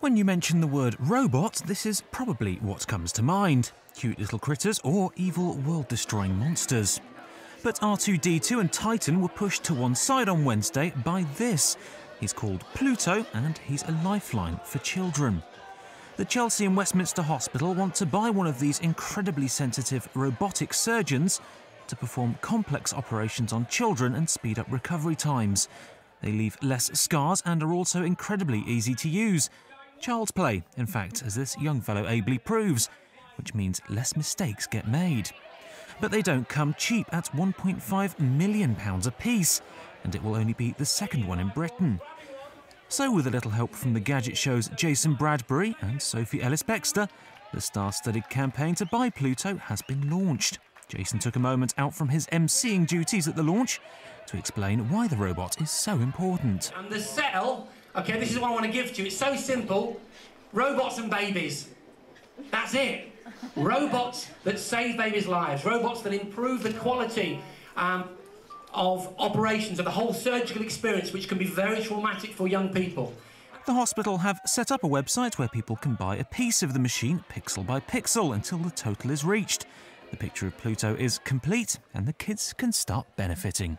When you mention the word robot, this is probably what comes to mind cute little critters or evil world destroying monsters. But R2D2 and Titan were pushed to one side on Wednesday by this. He's called Pluto and he's a lifeline for children. The Chelsea and Westminster Hospital want to buy one of these incredibly sensitive robotic surgeons to perform complex operations on children and speed up recovery times. They leave less scars and are also incredibly easy to use. Child's play, in fact, as this young fellow ably proves, which means less mistakes get made. But they don't come cheap at £1.5 million a piece, and it will only be the second one in Britain. So, with a little help from the Gadget Show's Jason Bradbury and Sophie Ellis Bextor, the star studded campaign to buy Pluto has been launched. Jason took a moment out from his emceeing duties at the launch to explain why the robot is so important. And the settle, okay, this is what I want to give to you. It's so simple robots and babies. That's it. robots that save babies' lives, robots that improve the quality um, of operations, of the whole surgical experience, which can be very traumatic for young people. The hospital have set up a website where people can buy a piece of the machine pixel by pixel until the total is reached. The picture of Pluto is complete and the kids can start benefiting.